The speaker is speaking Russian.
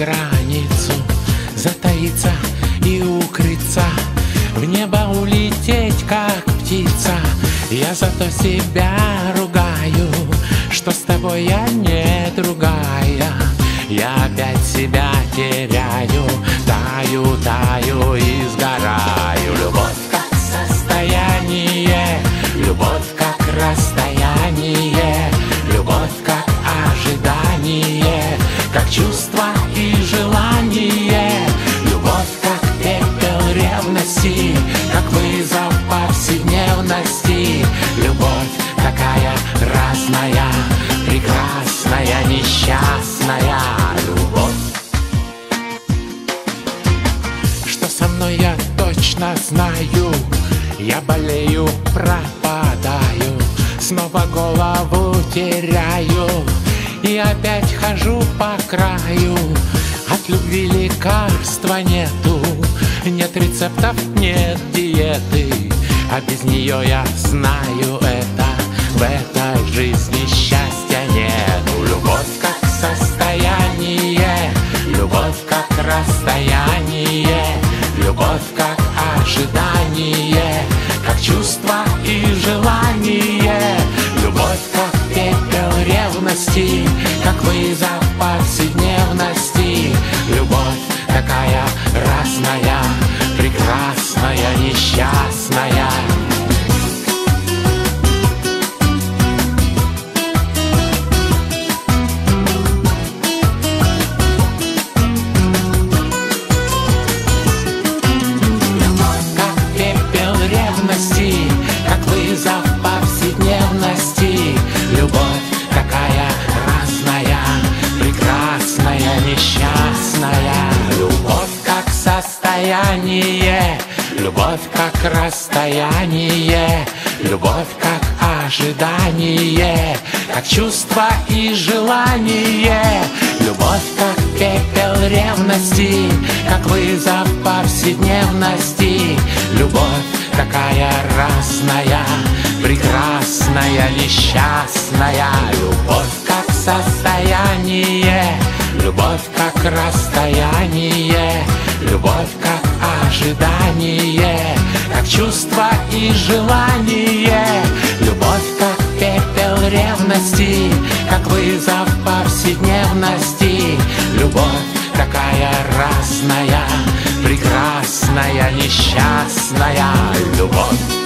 границу Затаиться и укрыться. В небо улететь, как птица. Я зато себя ругаю Что с тобой я не другая. Я опять себя теряю Таю, таю и сгораю. Любовь как состояние Любовь как расстояние Любовь как ожидание Как чувство пепел ревности Как вызов повседневности. Любовь такая разная Прекрасная, несчастная. Любовь. Что со мной я точно знаю. Я болею, пропадаю. Снова голову теряю. И опять хожу по краю. От любви лекарства нету Нет рецептов, нет диеты А без нее я знаю это. В этой жизни счастья нету Любовь как состояние Любовь как расстояние Любовь как ожидание Как чувство и желание Любовь как пепел ревности Как вызов повседневности состояние, любовь как расстояние, любовь как ожидание, как чувство и желание. Любовь как пепел ревности, как вызов повседневности. Любовь такая разная, прекрасная, несчастная. Любовь как состояние, ожидание, как чувство и желание. Любовь как пепел ревности, как вызов повседневности. Любовь такая разная, прекрасная, несчастная любовь.